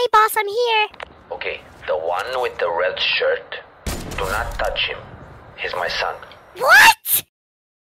Okay, boss, I'm here. Okay, the one with the red shirt. Do not touch him. He's my son. What?